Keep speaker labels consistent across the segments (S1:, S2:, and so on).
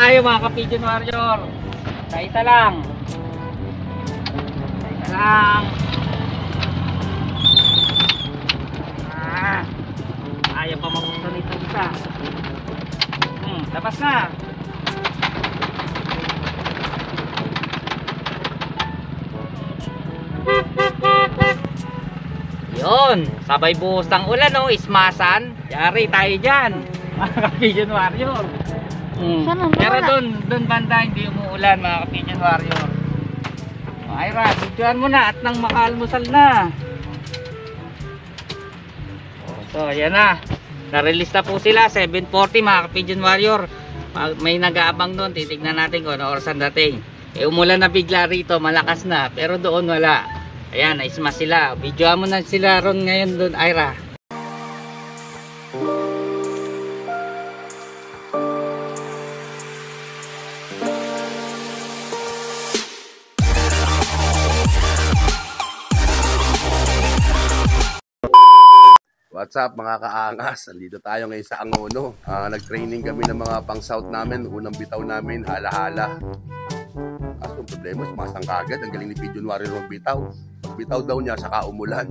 S1: tayo mga ka-pigeon warrior. Kaita lang. Kaita lang. Ah, ayaw pa mamunta nito isa. Hmm, labas na. Yun, sabay buhos ng ulan no, ismasan. Yari tayo dyan. Mga ka-pigeon warrior.
S2: Sana wala.
S1: Pero doon, doon banda hindi umuulan mga ka-pigeon warrior. O, Ira, videoan mo na at nang makaalmusal na. O, So, ayan na. Na-release na po sila, 740 mga ka-pigeon warrior. May nag-aabang doon, titignan natin kung ano oras ang dating. Eh, umulan na bigla rito, malakas na. Pero doon wala. Ayan, naisma sila. Videoan mo na sila ron ngayon doon, Ira.
S3: What's up mga kaangas? Andito tayo ngayon sa Angono. Ah, nag-training kami ng mga pang-south namin. Unang bitaw namin, hala-hala. Kaso ang problema, sumasang kagad. Ang galing ni Pigeon Warrior magbitaw. Pagbitaw daw niya, saka umulan.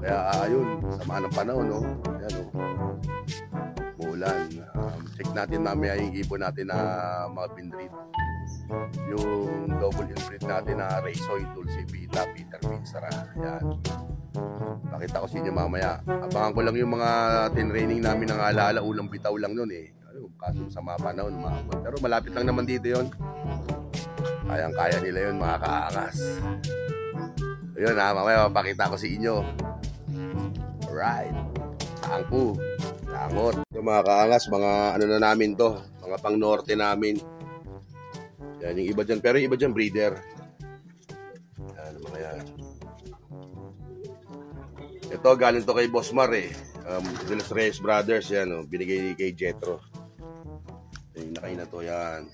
S3: Kaya ayun, sama ng panahon, no? Ayan, no? Umulan. Um, check natin mamaya yung ibon natin na mga pinread. Yung double inbreed natin na Raysoy, Dulce Vita, Peter Pizarra. Ayan. Pakita ko sa inyo mamaya. Abangan ko lang yung mga tinraining namin ng alaala. Ulang bitaw lang nun eh. Ano, kaso sa mga panahon, umabot. Pero malapit lang naman dito yon. Kayang-kaya nila yun, mga kaangas. Ayun ha, mamaya mapakita ko sa inyo. Alright. Tangku. Tangot. Yung mga kaangas, mga ano na namin to. Mga pang norte namin. Yan, yung iba dyan. Pero yung iba dyan, breeder. Yan, mga yan. Ito, galing to kay Boss Mar eh. Um, De Los Reyes Brothers, yan oh. Binigay kay Jetro. Yung nakain na to, yan.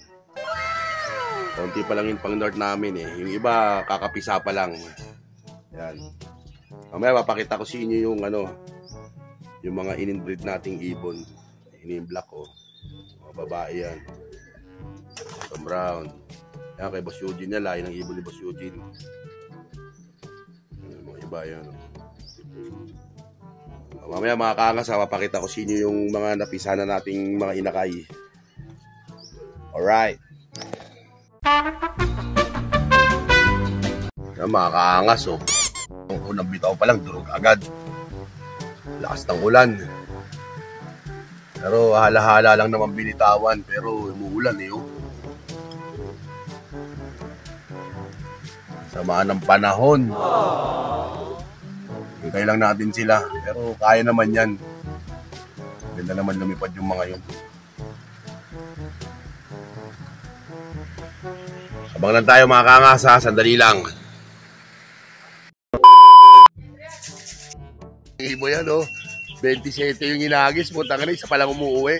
S3: Konti pa lang yung pang north namin eh. Yung iba, kakapisa pa lang. Yan. Mamaya, papakita ko sa inyo yung ano, yung mga in-breed nating ibon. Ini black oh. Mga babae yan. Tom Brown. Yan, kay Boss Eugene yan. Lain ng ibon ni Boss Eugene. Yan, mga iba yan oh. Mamaya mga kaangas, ha, mapakita ko sa inyo yung mga napisana nating mga inakay. Alright. Yan mga kaangas, oh. Ang unang bitaw pa lang, durog agad. Lakas ng ulan. Pero hala-hala lang naman binitawan, pero umuulan eh, oh. Samaan ng panahon. Hintay lang natin sila. Pero kaya naman yan. Ganda naman lumipad yung mga yun. Abang lang tayo mga kangasa. Sandali lang. Ibo yan oh. 27 yung inagis. Ka na isa palang umuwi.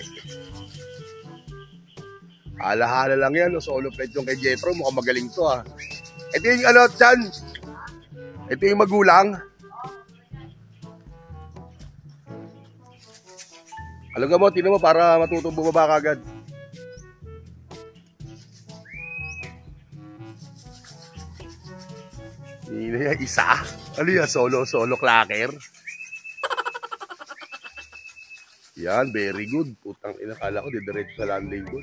S3: Hala-hala lang yan. Oh. Solo plate yung kay Jetro. Mukhang magaling to ah. Ito yung ano, Chan. Ito yung magulang. Alam mo, tinan mo para matutong bumaba kagad. Hindi isa. Ano yan, solo, solo clacker? Yan, very good. Putang ina, kala ko, didiretso sa landing ko.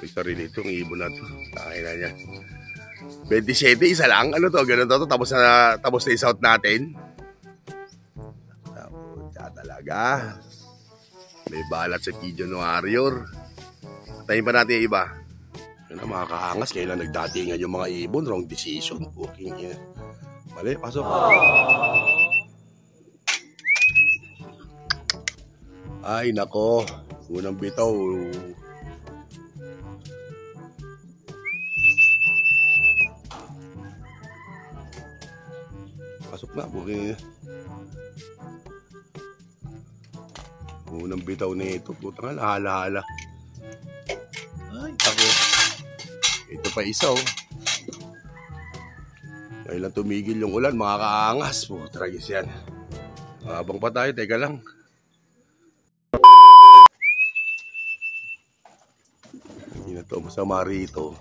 S3: May sarili itong ibon na to. Takay na niya. 27, isa lang. Ano to? Ganun to. Tapos na, tapos na out natin. Puta talaga. May balat sa Pigeon Warrior. Tayin pa natin yung iba. Yun na mga kaangas. Kailan nagdatingan yung mga ibon. Wrong decision. Booking yun. Mali, pasok. Ay, nako. Unang bitaw. Pasok na, buki. Unang bitaw na ito. Puta nga, hala-hala. Ay, ako. Ito pa isa, oh. Kailan tumigil yung ulan, mga kaangas. Puta, tragis yan. Habang pa tayo, teka lang. Hindi na to masama rito.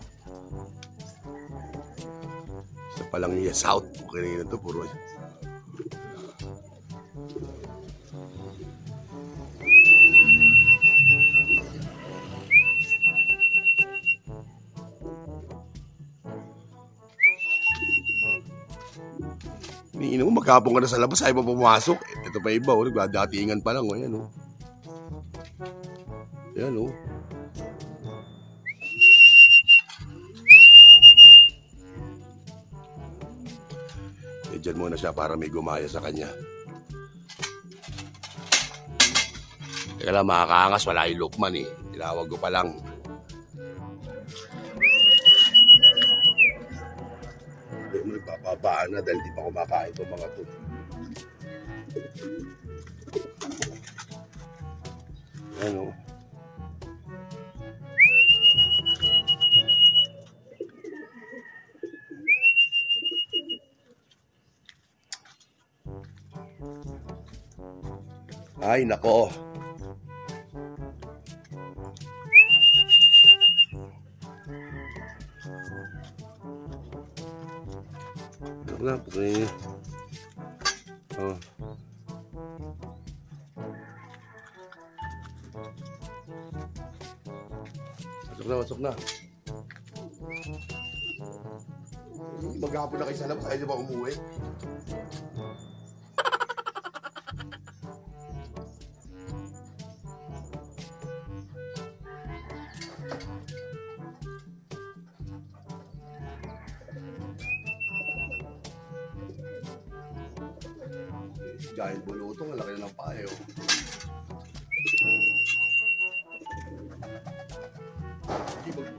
S3: Isa pa lang yung south. Okay na to, puro. Maghapon ka na sa labas, ayaw pa pumasok. Ito pa iba, oh, nagdadatingan pa lang, oh, yan, oh. Yan, oh. Eh, dyan muna siya para may gumaya sa kanya. Teka lang, makakaangas, wala yung Lukman eh. Tinawag ko pa lang. Nagpapabaan na dahil di pa kumakain itong mga to. Ano? Ay, nako. Wala, pre. Oh. Masok na, masok na. Maghapon na kayo sa labas, ayaw ba umuwi? Giant bulutong, ang laki na ng payo. Hindi,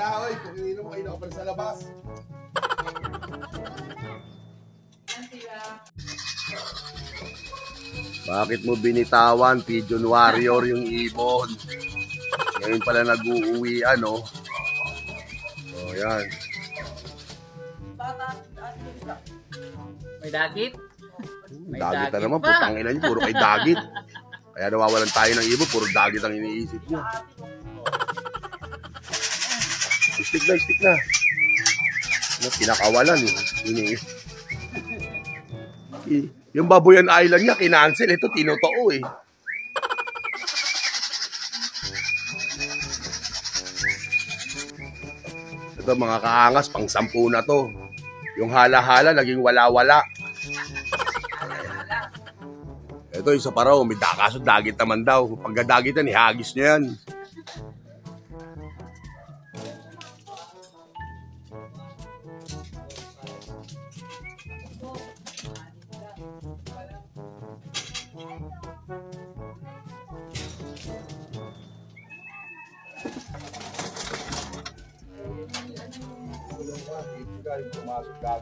S3: na, oy. Kung ininom kayo na sa labas. Bakit mo binitawan, Pigeon Warrior, yung ibon? Ngayon pala nag-uuwi, ano? Oh, yan.
S1: May dagit? May
S3: dagit na
S1: dagit
S3: naman,
S1: pa.
S3: putang niyo, puro kay dagit. Kaya nawawalan tayo ng ibon, puro dagit ang iniisip niyo. Stick na, stick na. Ano, pinakawalan eh. Ini yung Babuyan Island niya, kinancel. Ito, tinotoo eh. Ito mga kaangas, pang sampu na to. Yung hala-hala, naging wala-wala. Ito, isa pa raw, may dakaso, dagit naman daw. Pagkadagitan, ihagis niya yan. Ka.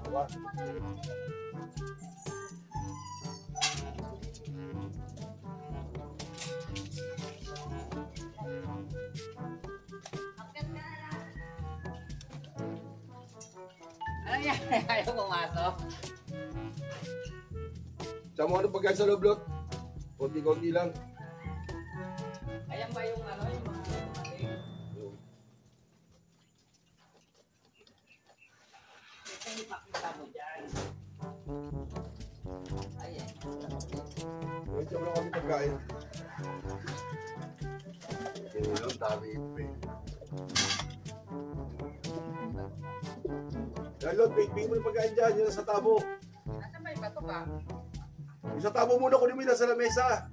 S1: Ano yan? Ayaw pumasok.
S3: Sa mo ano pagkain sa loob, Lot? Konti-konti lang. Tabo.
S1: Nasaan ba yung bato ka?
S3: Sa tabo muna, kunin mo yung nasa lamesa.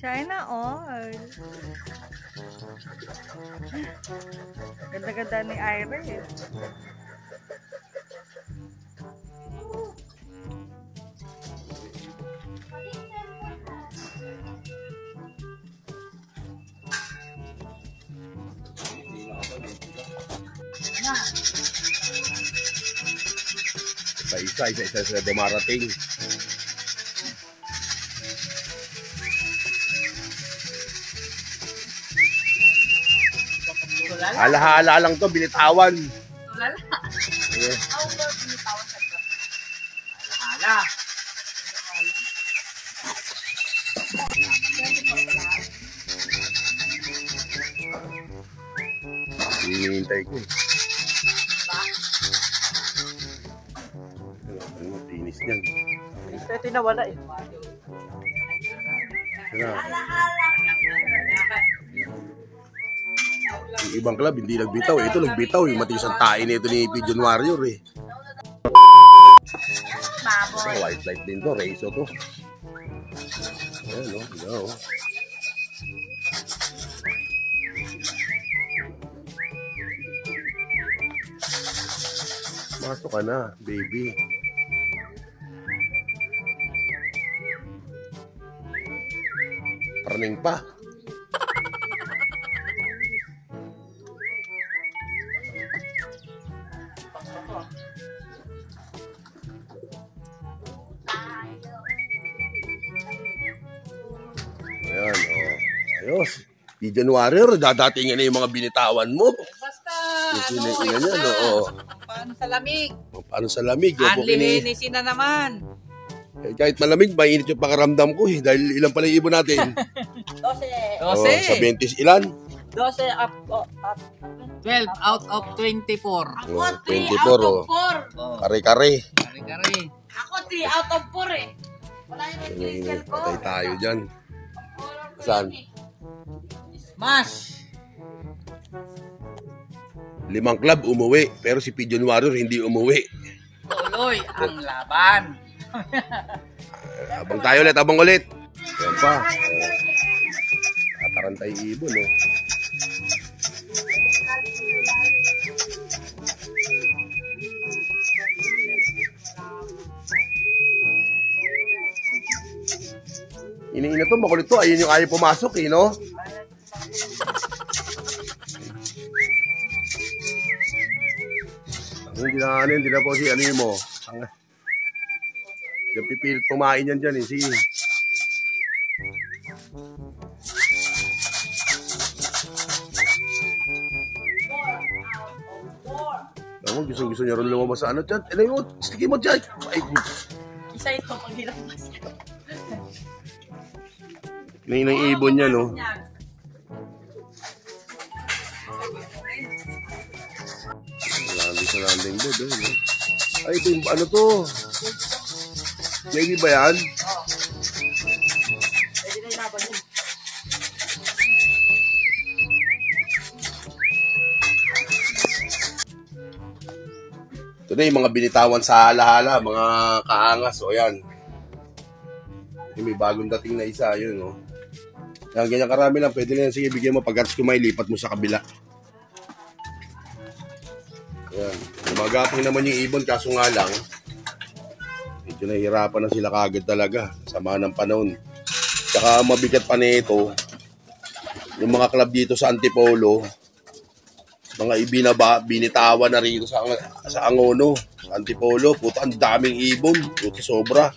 S2: China all. Ganda-ganda ni Iris.
S3: Isa-isa, isa-isa sila dumarating. Alahala lang to, binitawan.
S1: Tulala.
S3: Ayan.
S1: Hala.
S3: Hinihintay ko. eh. Niyan.
S2: Ito nawala eh.
S3: Yung ibang club, hindi nagbitaw. eh. Ito nagbitaw. Yung matigas ang tae nito ni Pigeon Warrior eh. Ito, white light din to. Rezo to. Ayan, no? Ayan, oh. Masok ka na, baby. Paraning pa. Ayan, oh. Ayos. Pigeon Warrior, dadatingin na yung mga binitawan mo.
S1: Basta, ano,
S3: yan,
S1: na.
S3: oo.
S1: Paano sa lamig?
S3: O, Paano sa lamig? Yung
S1: Anli
S3: kini-
S1: linisin na naman.
S3: Eh, kahit malamig, mainit yung pakaramdam ko eh. Dahil ilan pala yung ibon natin?
S2: 12.
S3: Oh,
S1: Dose.
S3: sa 20 ilan?
S2: 12 up, oh, up.
S1: 12 out of 24.
S3: Oh, 24 oh.
S1: Oh,
S3: Kare-kare.
S1: kare-kare.
S2: Ako 3 out of 4 eh. Wala yung
S3: Ayun, Patay tayo dyan. Saan?
S1: Smash!
S3: Limang club umuwi, pero si Pigeon Warrior hindi umuwi.
S1: Tuloy ang laban.
S3: Abang tayo ulit, abang ulit. Yan pa. Tatarantay ibon, oh. Iniina to, makulit to. Ayun yung ayaw pumasok, eh, no? Yung ginaanin, hindi na po si ano yun mo. Ang, yung pipilit pumain yan dyan, eh. Si, Ako, gusto gusto niya rin lumabas sa ano dyan. Ano yun? Sige mo dyan. Ay,
S2: Isa ito pag nilabas.
S3: Kinain ng ibon niya, no? Landing sa landing board, eh? Ay, ito yung, ano to? Navy ba yan?
S2: Pwede.
S3: Ito na yung mga binitawan sa halahala, mga kaangas. O yan. May bagong dating na isa, yun, no? Yan, ganyan karami lang. Pwede na yan. Sige, bigyan mo. Pagkat kumay, lipat mo sa kabila. Yan. Lumagapang naman yung ibon, kaso nga lang, medyo nahihirapan na sila kagad talaga. Sama ng panahon. Tsaka mabigat pa nito, yung mga club dito sa Antipolo, mga ibinaba, binitawan na rito sa, sa Angono, Antipolo. Puta, ang daming ibon. Puta, sobra.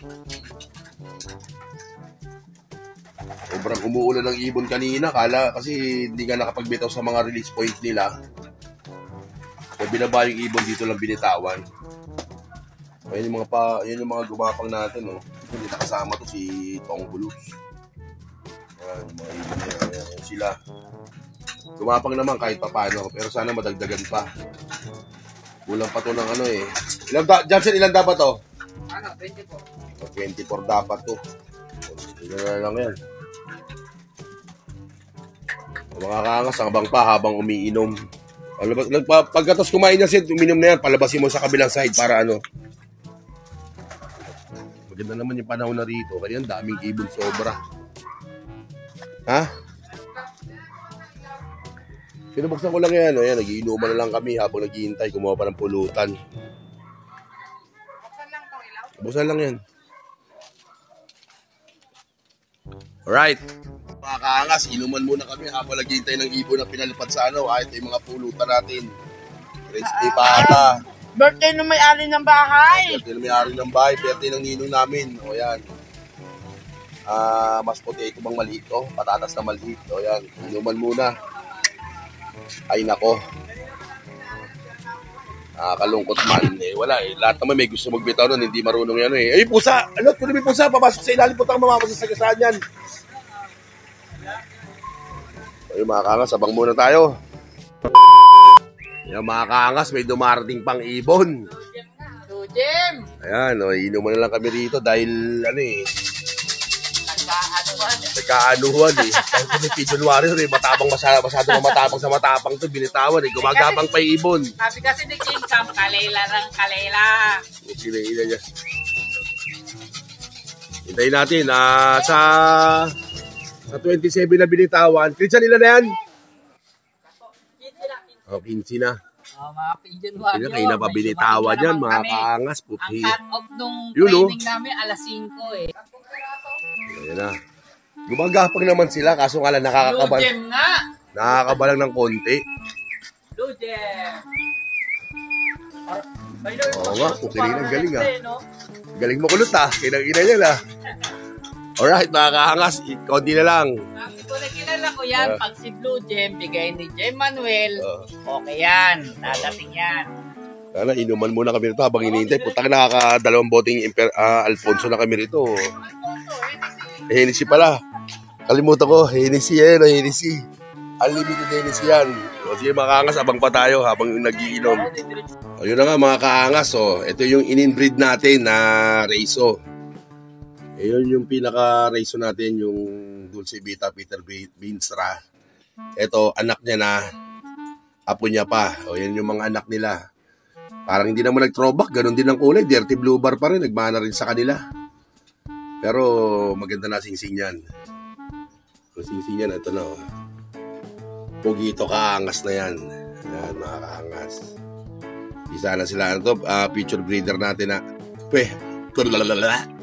S3: Sobrang umuulan ng ibon kanina. Kala kasi hindi ka nakapagbitaw sa mga release point nila. So, binaba yung ibon dito lang binitawan. Ayun yung mga pa, yun yung mga gumapang natin, no. Hindi nakasama to si Tong Bulus. Ayan, mga ibon na yan. Ayan, sila. Gumapang naman kahit papano, pero sana madagdagan pa. Kulang pa to ng ano eh. Ilan da, Johnson, ilan dapat to?
S1: Ano, 20 po.
S3: 24 dapat to. Ilan na lang yan. Mga kangas, habang pa, habang umiinom. Pagkatos kumain niya siya, uminom na yan, palabasin mo sa kabilang side para ano. Maganda naman yung panahon na rito, kaya ang daming ibon sobra. Ha? Pinubuksan ko lang yan, o yan, nagiinuman na lang kami habang naghihintay, kumuha pa ng pulutan. Buksan lang yan. Alright. Mga kaangas, inuman muna kami habang naghihintay ng ibon na pinalipad sa ano, kahit yung mga pulutan natin. Crispy pata.
S2: Birthday ng may-ari ng bahay.
S3: Birthday na may-ari ng bahay, birthday ng ninong namin. O yan. Ah, mas puti ito bang maliit to? Patatas na maliit. O yan, inuman muna. Ay nako. Nakakalungkot man. Eh, wala eh. Lahat naman may gusto magbitaw nun, hindi marunong yan eh. Ay, pusa! Ano, kung may pusa, papasok sa ilalim mamapasok sa kasaan yan. Ay, mga kangas, abang muna tayo. Yan, mga kangas, may dumarating pang ibon.
S2: Jim!
S3: Ayan, o, inuman na lang kami rito dahil, ano eh,
S2: Nagkaanuan.
S3: nagkaanuhan eh. Dahil may pigeon warrior eh, matabang masyado, masyado matapang sa matapang to, binitawan eh, gumagapang pa ibon.
S2: Sabi kasi ni King Sam, kalela ng kalela.
S3: Kinaina niya. Hintayin natin, ah, sa sa 27 na binitawan. Christian, ilan na yan? O, 15 na.
S2: Oh, mga pigeon
S3: Hindi
S2: warrior.
S3: na, kayo na pa
S2: May
S3: binitawan
S2: sumali
S3: yan,
S2: naman
S3: mga
S2: kami.
S3: kaangas,
S2: Ang
S3: puti.
S2: cut-off nung
S3: Yun,
S2: training namin, alas 5 eh.
S3: Ayan na. Gumagapang naman sila, kaso nga lang
S2: Blue
S3: nakakabal,
S2: Gem nga!
S3: nakakabalang ng konti.
S2: Way,
S3: Oo nga, pukirin ang galing, ah.
S2: eh, no?
S3: Galing mo kulot ah, kinang ina niya na. Alright, mga kaangas, konti na lang.
S2: Ko yan,
S3: Ah.
S2: pag si Blue Gem, bigay ni Jem Manuel,
S3: Uh,
S2: okay yan, dadating yan.
S3: sana inuman muna kami rito habang hinihintay. Putang nakakadalawang boteng Imper- ah, Alfonso na kami rito. Eh, Hennessy pala. Kalimutan ko, Hennessy yan, Hennessy. Unlimited Hennessy yan. O sige mga kaangas, abang pa tayo habang nagiinom. O yun na nga mga kaangas, oh. ito yung in-inbreed natin na Reiso. Eh, yun yung pinaka-Reiso natin, yung Dulce Vita Peter Beanstra. Ito, anak niya na, apo niya pa. O yan yung mga anak nila. Parang hindi naman nag-throwback, ganun din ang kulay. Dirty blue bar pa rin, nagmana rin sa kanila. Pero maganda na singsing yan. Ang singsing yan, ito na. Oh. Pugito kaangas na yan. Yan, mga kaangas. Isa na sila. Ano to? Ah, future breeder natin na. Pwe. Tulalala.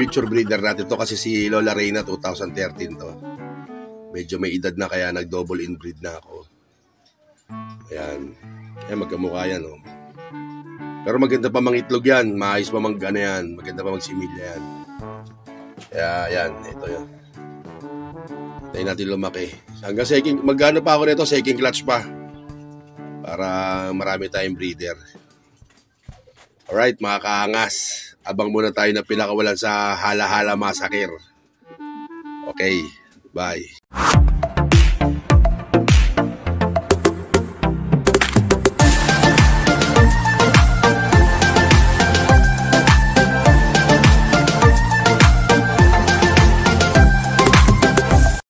S3: Future breeder natin to kasi si Lola Reyna 2013 to. Medyo may edad na kaya nag-double inbreed na ako. Ayan. Ayan, magkamukha yan, oh. Pero maganda pa mang itlog yan. Maayos pa mang ano yan. Maganda pa magsimilya yan. Kaya, yan. Ito yan. Tayo natin lumaki. Hanggang second, magano pa ako nito, second clutch pa. Para marami tayong breeder. Alright, mga kaangas. Abang muna tayo na pinakawalan sa Hala-Hala Massacre. Okay, bye.